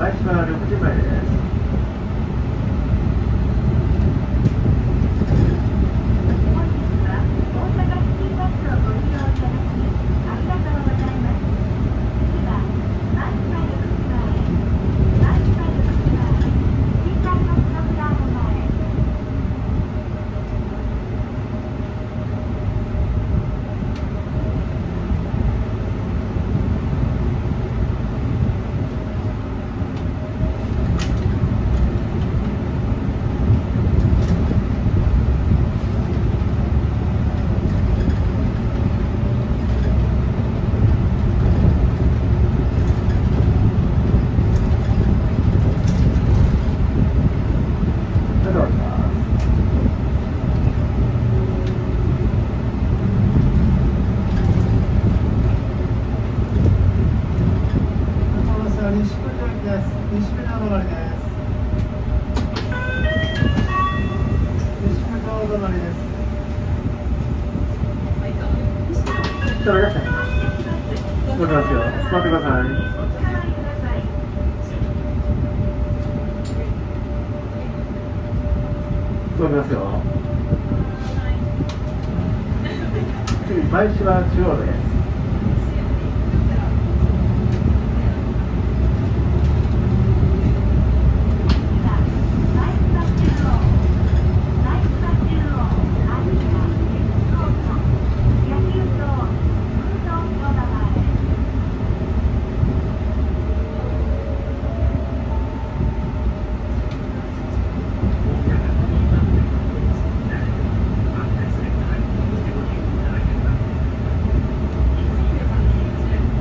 開始は6時前です。本日は大阪シティバスをご利用いただきありがとうございます。次はマイスタイル口前、マイスタイル口前、新海のプログラム前。それでは行きます。西区です。西区の止まりです。西区の止まりです。それい。らっしゃい。乗りますよ。座ってください。乗りますよ。次、前芝中央です。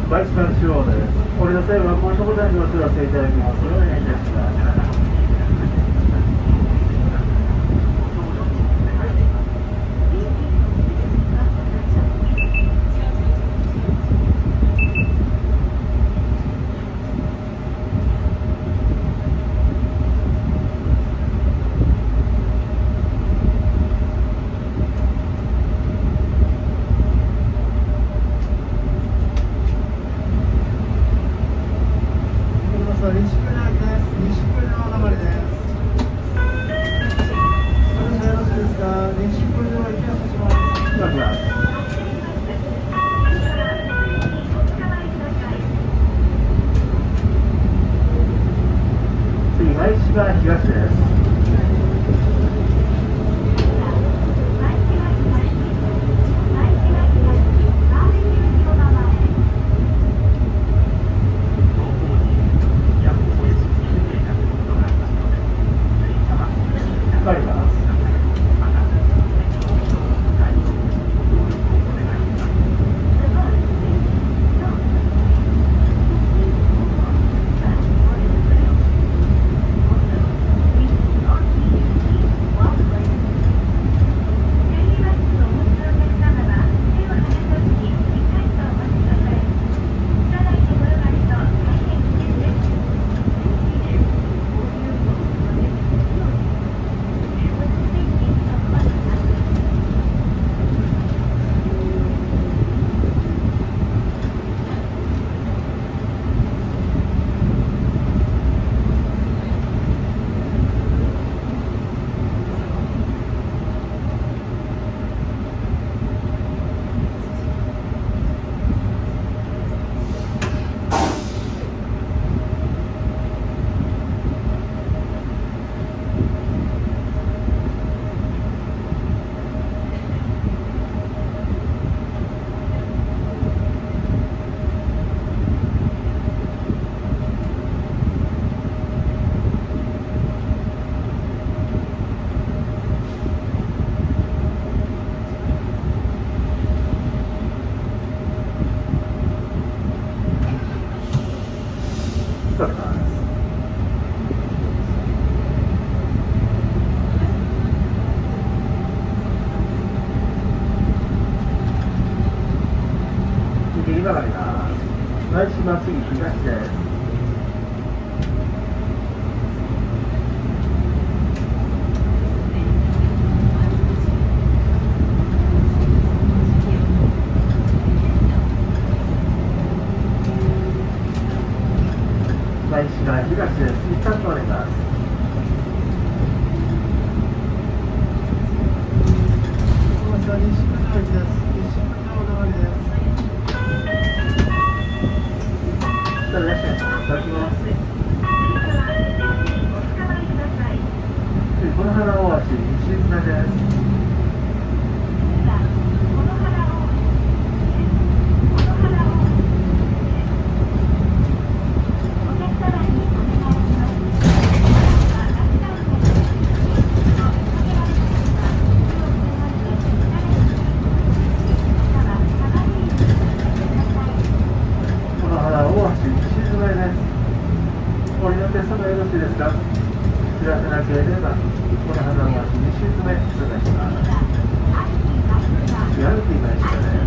前芝中央です。降りの際は高速ボタンにお知らせいただきますそれで。下がりが大師まっ東で。東です。一旦ります。西です。しいですか？知らせなければこの花2目いします。やる気ないですかね